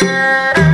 Música